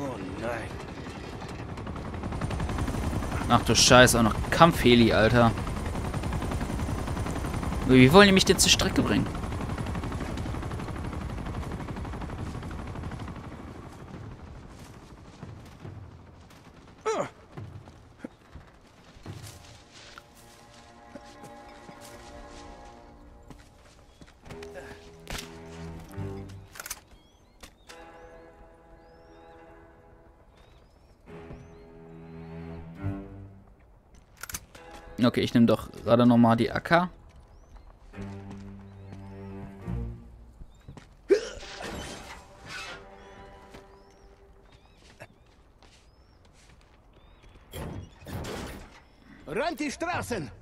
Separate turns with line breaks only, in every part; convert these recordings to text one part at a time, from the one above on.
Oh nein.
Ach du Scheiße, auch noch Kampfheli, Alter. Wie wollen die mich denn zur Strecke bringen? Okay, ich nehme doch gerade nochmal die AK.
Räumt die Straßen!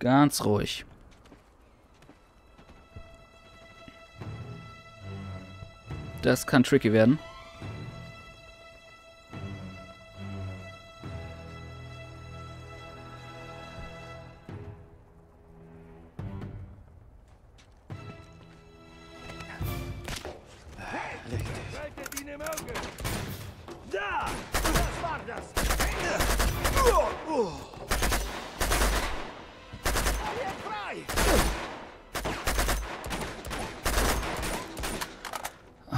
Ganz ruhig. Das kann tricky werden.
Alle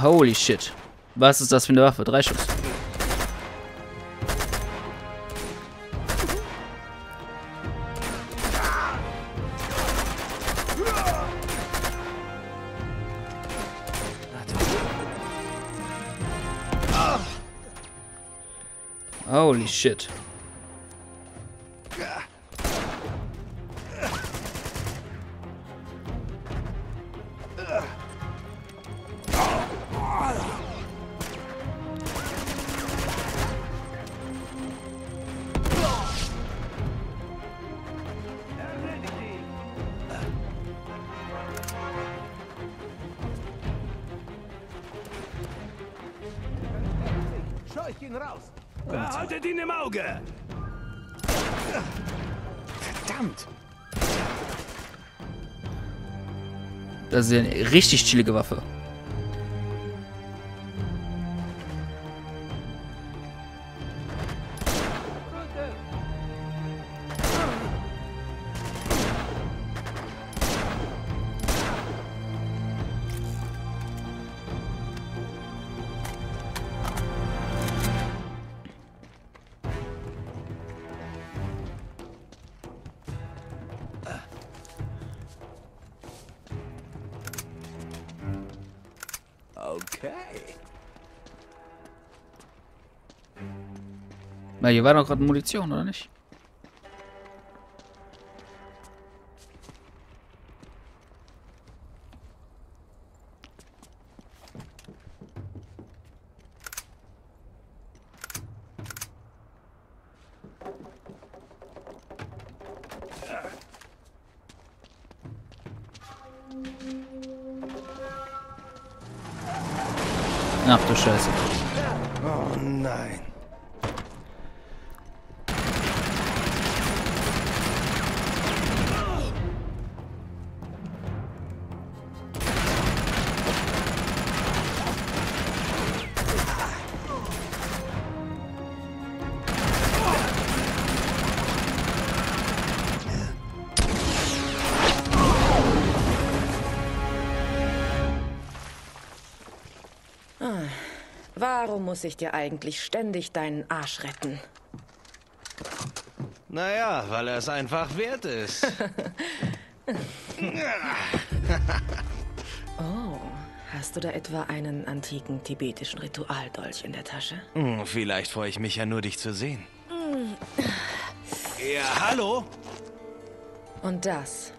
Holy shit. Was ist das für eine Waffe? Drei Schuss. Holy shit.
Scheucht ihn raus! Behaltet ihn im Auge! Verdammt!
Das ist eine richtig chillige Waffe.
Okay.
Na, hier war doch gerade Munition, oder nicht? Ach du Scheiße.
Warum muss ich dir eigentlich ständig deinen Arsch retten?
Naja, weil er es einfach wert ist.
Oh, hast du da etwa einen antiken tibetischen Ritualdolch in der Tasche?
Hm, vielleicht freue ich mich ja nur, dich zu sehen. Ja, hallo?
Und das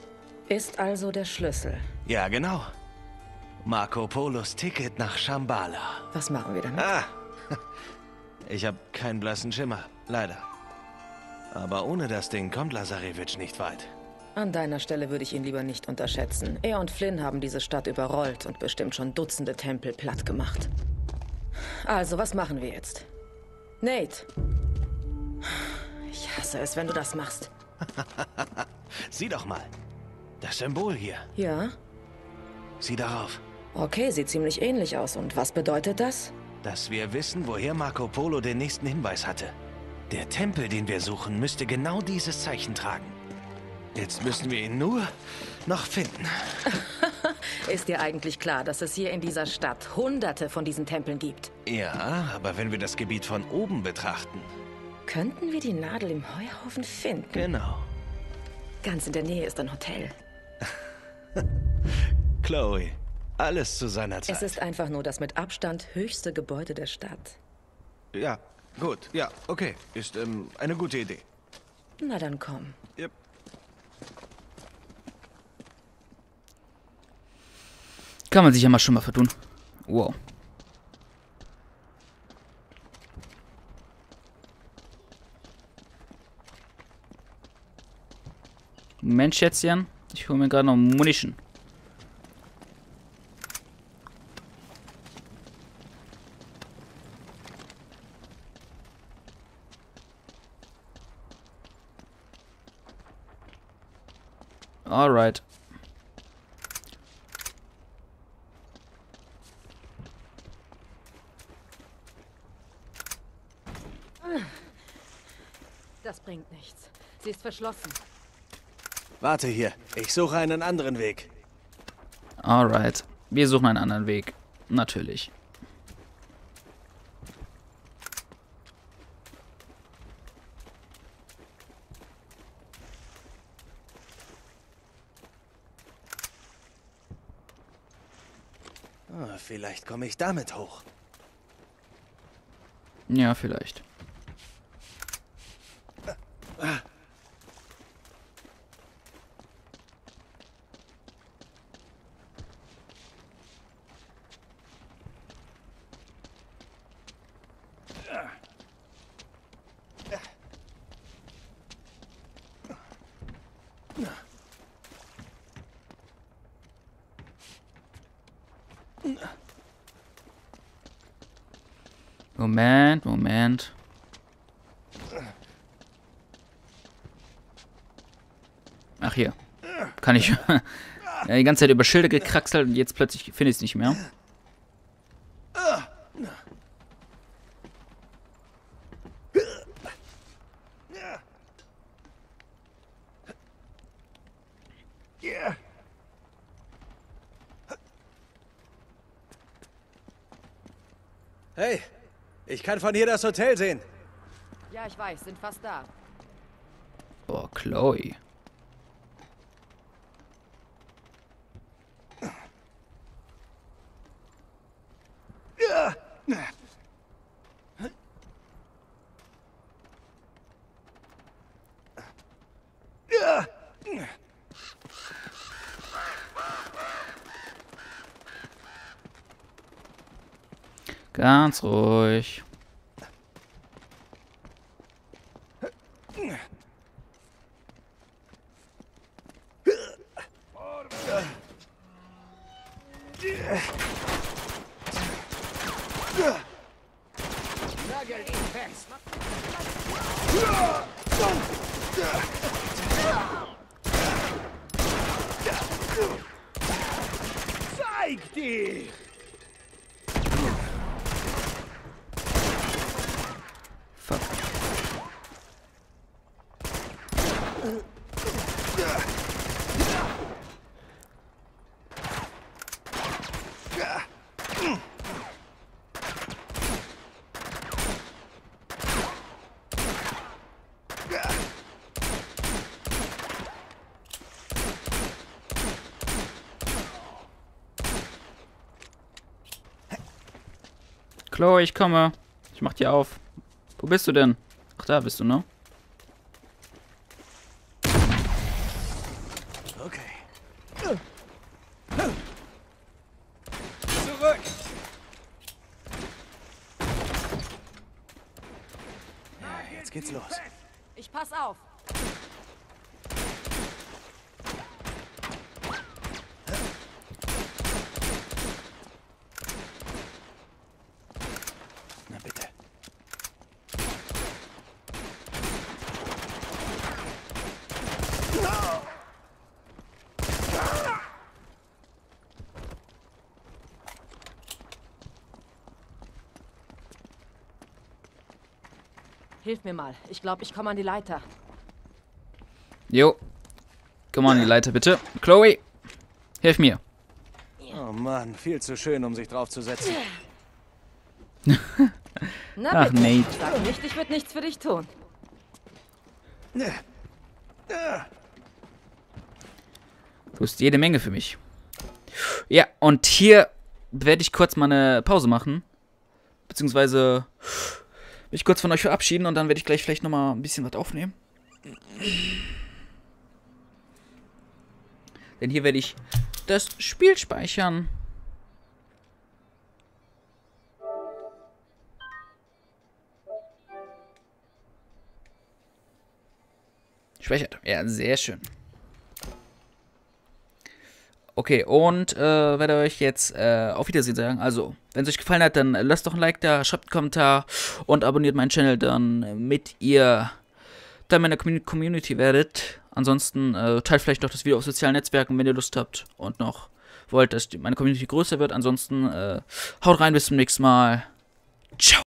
ist also der Schlüssel.
Ja, genau. Marco Polos Ticket nach Shambhala.
Was machen wir damit?
Ah, ich habe keinen blassen Schimmer, leider. Aber ohne das Ding kommt Lazarevich nicht weit.
An deiner Stelle würde ich ihn lieber nicht unterschätzen. Er und Flynn haben diese Stadt überrollt und bestimmt schon Dutzende Tempel platt gemacht. Also, was machen wir jetzt? Nate! Ich hasse es, wenn du das machst.
Sieh doch mal. Das Symbol hier.
Ja?
Sieh darauf.
Okay, sieht ziemlich ähnlich aus. Und was bedeutet das?
Dass wir wissen, woher Marco Polo den nächsten Hinweis hatte. Der Tempel, den wir suchen, müsste genau dieses Zeichen tragen. Jetzt müssen wir ihn nur noch finden.
Ist dir eigentlich klar, dass es hier in dieser Stadt hunderte von diesen Tempeln gibt?
Ja, aber wenn wir das Gebiet von oben betrachten.
Könnten wir die Nadel im Heuhaufen finden?
Genau.
Ganz in der Nähe ist ein Hotel.
Chloe, alles zu seiner Zeit.
Es ist einfach nur das mit Abstand höchste Gebäude der Stadt.
Ja, gut. Ja, okay. Ist ähm, eine gute Idee.
Na dann komm.
Yep.
Kann man sich ja mal schon mal vertun. Wow. Mensch, Schätzchen. Ich hole mir gerade noch Munition. Alright.
Das bringt nichts. Sie ist verschlossen.
Warte hier. Ich suche einen anderen Weg.
Alright. Wir suchen einen anderen Weg. Natürlich.
Ah, vielleicht komme ich damit hoch.
Ja, vielleicht. Moment, Moment. Ach hier. Kann ich. ja, die ganze Zeit über Schilder gekraxelt und jetzt plötzlich finde ich es nicht mehr.
Hey, ich kann von hier das Hotel sehen.
Ja, ich weiß, sind fast da.
Boah, Chloe. Ganz ruhig.
Zeig dich!
Chloe, ich komme. Ich mach dir auf. Wo bist du denn? Ach, da bist du, ne?
Okay. Zurück!
Jetzt geht's los.
Ich pass auf. Hilf mir mal. Ich glaube, ich komme an die Leiter.
Jo. Komm an die Leiter, bitte. Chloe, hilf mir.
Oh Mann, viel zu schön, um sich draufzusetzen.
Na
Ach,
bitte.
Nate.
Sag nicht, ich würde nichts für dich tun.
Du hast jede Menge für mich. Ja, und hier werde ich kurz mal eine Pause machen. Beziehungsweise mich kurz von euch verabschieden und dann werde ich gleich vielleicht nochmal ein bisschen was aufnehmen. Denn hier werde ich das Spiel speichern. Speichert. Ja, sehr schön. Okay, und äh, werde euch jetzt äh, auf Wiedersehen sagen. Also, wenn es euch gefallen hat, dann lasst doch ein Like da, schreibt einen Kommentar und abonniert meinen Channel dann, mit ihr Teil meiner Commu- Community werdet. Ansonsten äh, teilt vielleicht noch das Video auf sozialen Netzwerken, wenn ihr Lust habt und noch wollt, dass meine Community größer wird. Ansonsten äh, haut rein, bis zum nächsten Mal. Ciao.